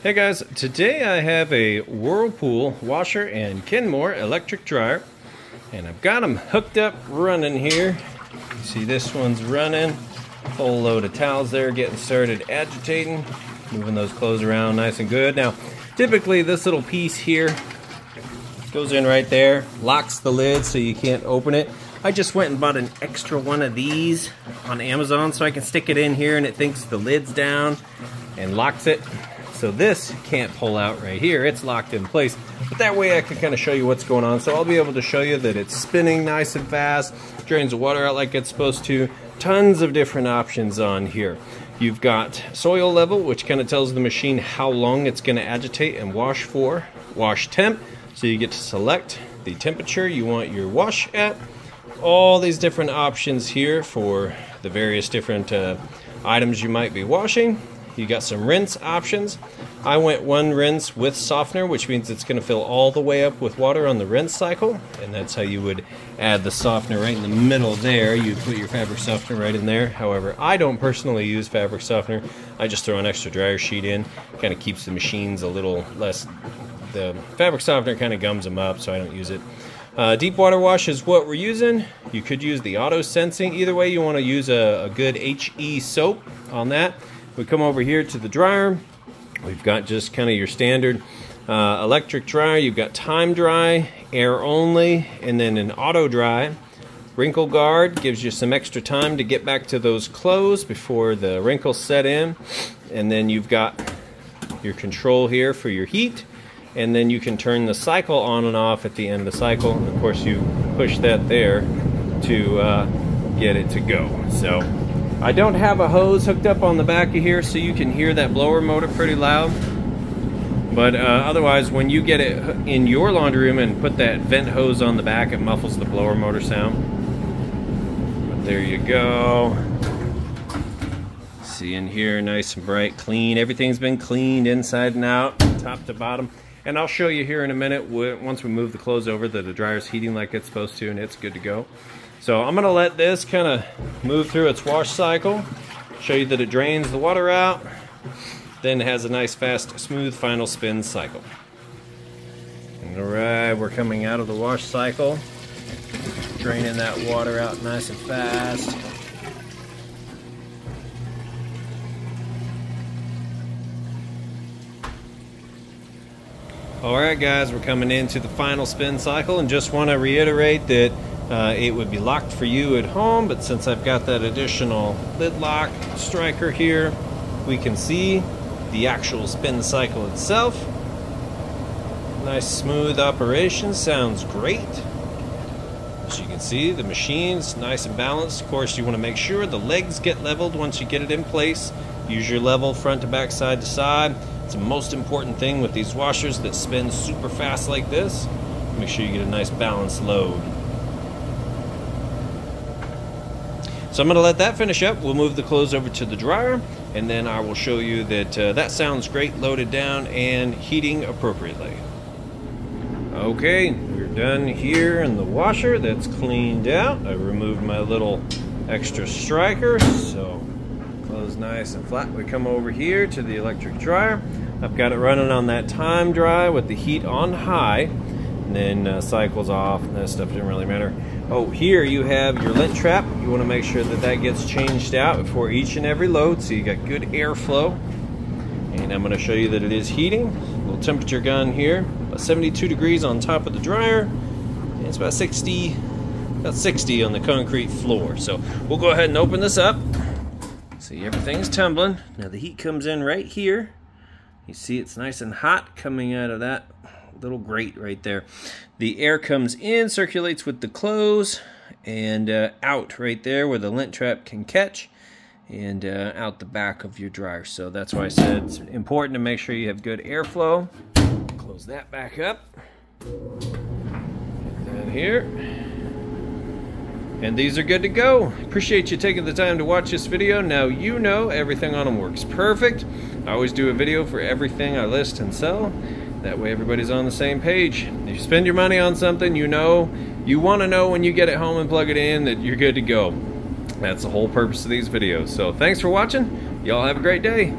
Hey guys, today I have a Whirlpool washer and Kenmore electric dryer and I've got them hooked up running here. See this one's running, whole load of towels there getting started agitating, moving those clothes around nice and good. Now typically this little piece here goes in right there, locks the lid so you can't open it. I just went and bought an extra one of these on Amazon so I can stick it in here and it thinks the lid's down and locks it. So this can't pull out right here, it's locked in place. But that way I can kind of show you what's going on. So I'll be able to show you that it's spinning nice and fast, drains the water out like it's supposed to. Tons of different options on here. You've got soil level, which kind of tells the machine how long it's going to agitate and wash for. Wash temp, so you get to select the temperature you want your wash at all these different options here for the various different uh, items you might be washing. You got some rinse options. I went one rinse with softener, which means it's going to fill all the way up with water on the rinse cycle. And that's how you would add the softener right in the middle there. You put your fabric softener right in there. However, I don't personally use fabric softener. I just throw an extra dryer sheet in. Kind of keeps the machines a little less. The fabric softener kind of gums them up, so I don't use it. Uh, deep water wash is what we're using. You could use the auto sensing. Either way, you want to use a, a good HE soap on that. We come over here to the dryer. We've got just kind of your standard uh, electric dryer. You've got time dry, air only, and then an auto dry. Wrinkle guard gives you some extra time to get back to those clothes before the wrinkles set in. And then you've got your control here for your heat and then you can turn the cycle on and off at the end of the cycle. And of course, you push that there to uh, get it to go. So I don't have a hose hooked up on the back of here, so you can hear that blower motor pretty loud. But uh, otherwise, when you get it in your laundry room and put that vent hose on the back, it muffles the blower motor sound. But there you go. See in here, nice and bright, clean. Everything's been cleaned inside and out, top to bottom. And I'll show you here in a minute, once we move the clothes over, that the dryer's heating like it's supposed to and it's good to go. So I'm gonna let this kind of move through its wash cycle, show you that it drains the water out, then has a nice fast smooth final spin cycle. All right, we're coming out of the wash cycle, draining that water out nice and fast. Alright guys, we're coming into the final spin cycle and just want to reiterate that uh, it would be locked for you at home, but since I've got that additional lid lock striker here, we can see the actual spin cycle itself. Nice smooth operation, sounds great. As you can see, the machine's nice and balanced. Of course, you want to make sure the legs get leveled once you get it in place. Use your level front to back, side to side. It's the most important thing with these washers that spin super fast like this. Make sure you get a nice balanced load. So I'm going to let that finish up. We'll move the clothes over to the dryer and then I will show you that uh, that sounds great loaded down and heating appropriately. Okay, we're done here in the washer. That's cleaned out. I removed my little extra striker. So clothes nice and flat. We come over here to the electric dryer. I've got it running on that time dry with the heat on high and then uh, cycles off and that stuff didn't really matter. Oh, here you have your lint trap. You want to make sure that that gets changed out before each and every load so you got good airflow. And I'm going to show you that it is heating. A little temperature gun here, about 72 degrees on top of the dryer. And it's about 60, about 60 on the concrete floor. So we'll go ahead and open this up. See, everything's tumbling. Now the heat comes in right here. You see it's nice and hot coming out of that little grate right there. The air comes in, circulates with the clothes, and uh, out right there where the lint trap can catch, and uh, out the back of your dryer. So that's why I said it's important to make sure you have good airflow. Close that back up. And here. And these are good to go. Appreciate you taking the time to watch this video. Now you know everything on them works perfect. I always do a video for everything I list and sell. That way everybody's on the same page. If you spend your money on something, you know, you want to know when you get it home and plug it in that you're good to go. That's the whole purpose of these videos. So thanks for watching. Y'all have a great day.